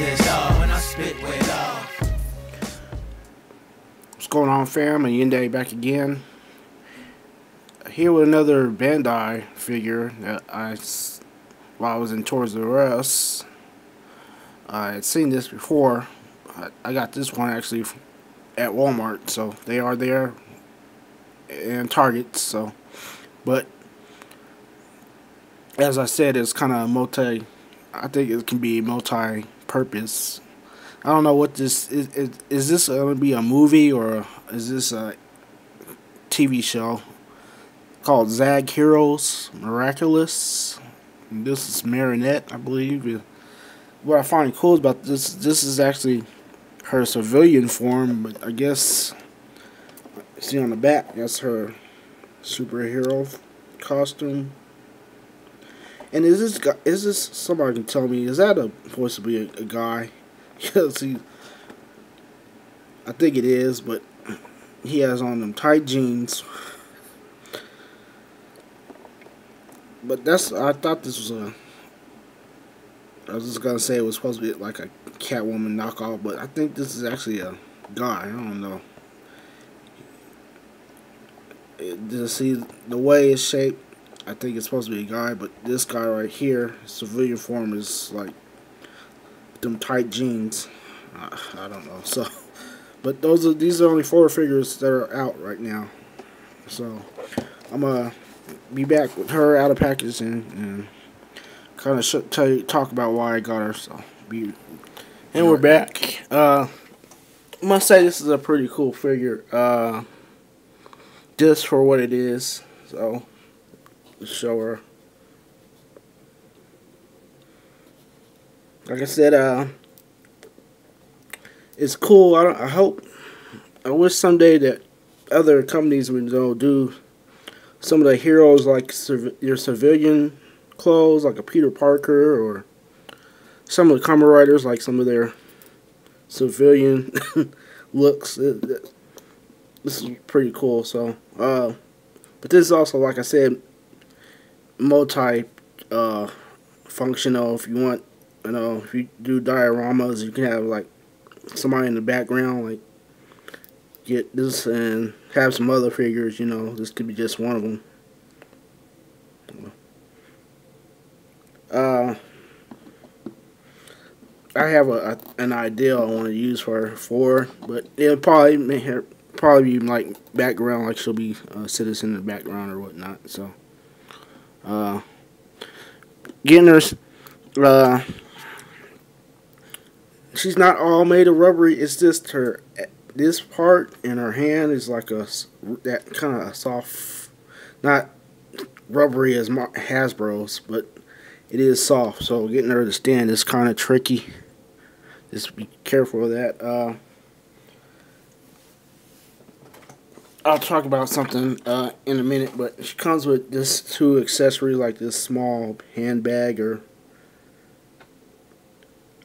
this when I spit with. What's going on, fam? Ayindi back again. Here with another Bandai figure that I, while I was in Toys R Us, I had seen this before. I got this one actually at Walmart, so they are there and Target. So, but as I said, it's kind of multi. I think it can be multi multi-purpose I don't know what this is. Is, is this going to be a movie or is this a TV show called Zag Heroez Miraculous? This is Marinette, I believe. What I find cool about this, this is actually her civilian form, but I guess see on the back that's her superhero costume. And is this guy, is this somebody can tell me? Is that a supposed to be a, a guy? Because he, I think it is, but he has on them tight jeans. But that's, I thought this was a, I was just gonna say it was supposed to be like a Catwoman knockoff, but I think this is actually a guy. I don't know. to see the way it's shaped, I think it's supposed to be a guy, but this guy right here, civilian form, is like them tight jeans. Uh, I don't know. So, but those are these are only four figures that are out right now. So, I'm gonna be back with her out of package and, and kind of tell you talk about why I got her. So, be and we're back. Uh, I must say this is a pretty cool figure. Uh, just for what it is. So, show her. like I said, uh, it's cool. I, I hope, I wish someday that other companies would know, do some of the heroes like your civilian clothes, like a Peter Parker, or some of the Kamen Riders, like some of their civilian looks. It, it, this is pretty cool. So, uh, but this is also, like I said, multi uh, functional. If you want you know, if you do dioramas, you can have like somebody in the background, like get this and have some other figures. You know, this could be just one of them. Uh, I have a, a, an idea I want to use for for, but it'll probably may have, probably be like background, like she'll be a citizen in the background or whatnot. So, uh, getting her, uh she's not all made of rubbery. It's just her this part in her hand is like a that kind of soft, not rubbery as Hasbro's, but it is soft. So getting her to stand is kind of tricky. Just be careful of that. Uh, I'll talk about something uh, in a minute, but she comes with this two accessories like this small handbag or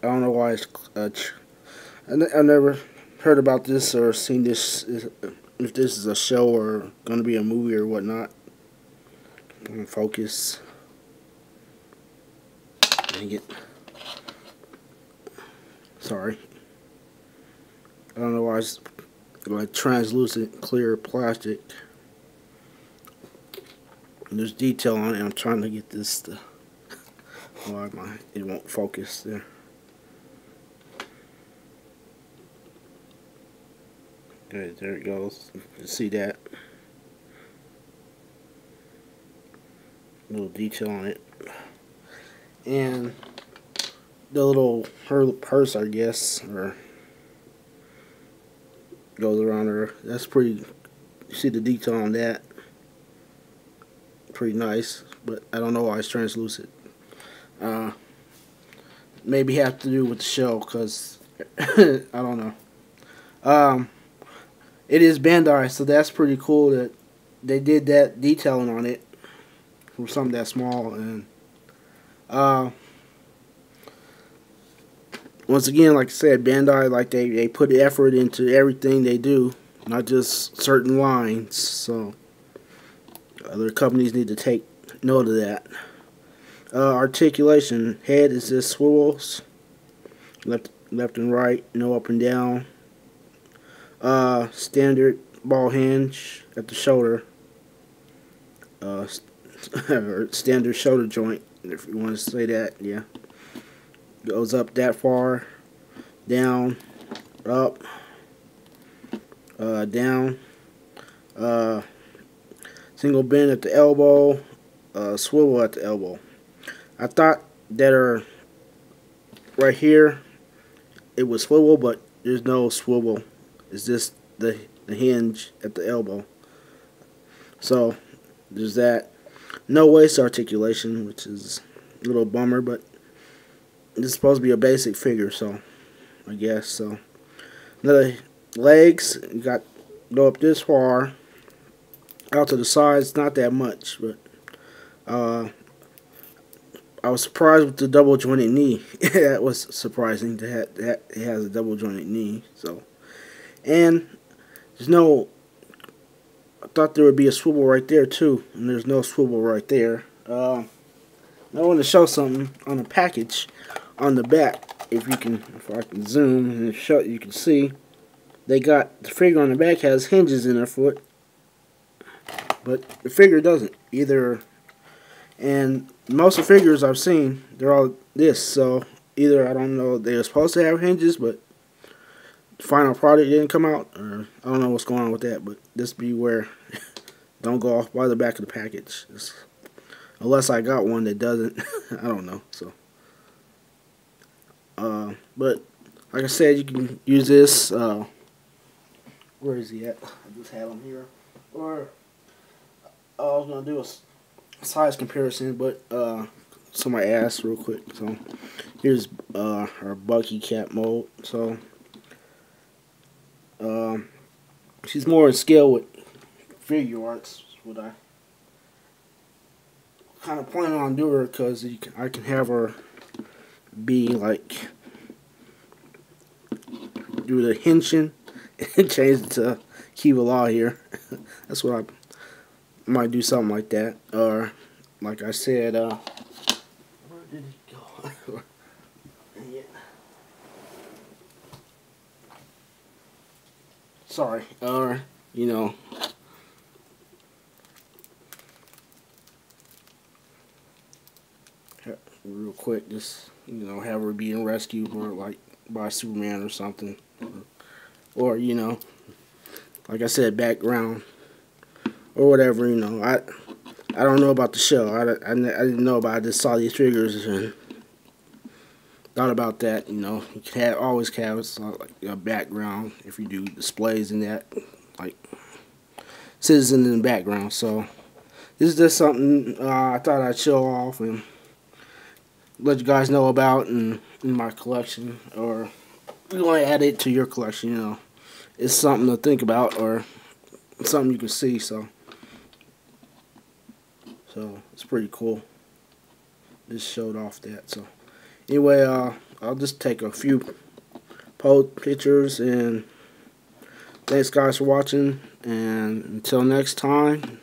I don't know why it's. Uh, I, have never heard about this or seen this. If this is a show or to be a movie or whatnot. Focus. Dang it. Sorry. I don't know why it's like translucent clear plastic. And there's detail on it. I'm trying to get this to oh, why my it won't focus there. Good, there it goes. You see that. Little detail on it. And the little her purse, I guess, or goes around her. That's pretty. You see the detail on that. Pretty nice, but I don't know why it's translucent. Uh, maybe have to do with the shell, cause I don't know. Um, it is Bandai, so that's pretty cool that they did that detailing on it for something that small. And uh, once again, like I said, Bandai, like they, they put effort into everything they do, not just certain lines. So other companies need to take note of that. Uh, articulation, head is just swivels, left, left and right, no up and down uh, standard ball hinge at the shoulder. Uh, standard shoulder joint, if you want to say that, yeah. Goes up that far, down, up, uh, down, uh, single bend at the elbow, uh, swivel at the elbow. I thought that are right here, it was swivel, but there's no swivel. It's just the, the hinge at the elbow. So, there's that. No waist articulation, which is a little bummer, but it's supposed to be a basic figure, so I guess so. Another legs, got go up this far, out to the sides, not that much, but uh, I was surprised with the double jointed knee. that was surprising to have that it has a double jointed knee. So, and there's no. I thought there would be a swivel right there too, and there's no swivel right there. Uh, I want to show something on the package on the back. If you can, if I can zoom and show, you can see they got the figure on the back has hinges in their foot, but the figure doesn't either. And most of the figures I've seen, they're all this. So either I don't know they're supposed to have hinges, but the final product didn't come out, or I don't know what's going on with that. But just beware, don't go off by the back of the package. Just, unless I got one that doesn't, I don't know. So, uh, but like I said, you can use this. Uh, where is he at? I just have him here. Or I was gonna do a size comparison, but uh, somebody asked real quick. So here's uh, our Bucky Cat mold. So um, she's more in scale with Figuarts. What I kind of plan on doing her because I can have her be like do the hinging and change it to Kivala here. That's what I might do something like that. Or, like I said, uh, where did it go? Sorry. Or, you know, real quick, just, you know, have her being rescued or like by Superman or something. Or, you know, like I said, background or whatever. You know, I I don't know about the show. I, I, I didn't know about. It. I just saw these figures and thought about that. You know, you can have, always have like a background if you do displays and that, like citizen in the background. So this is just something uh, I thought I'd show off and let you guys know about in, in my collection or you want to add it to your collection, you know it's something to think about or something you can see. So, so it's pretty cool. Just showed off that. So, anyway, uh, I'll just take a few post pictures and thanks guys for watching. And until next time,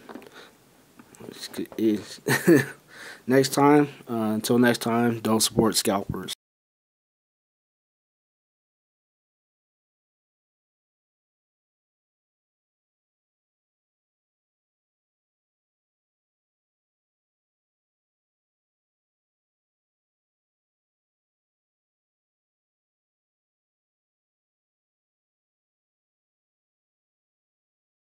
next time, uh, until next time, don't support scalpers.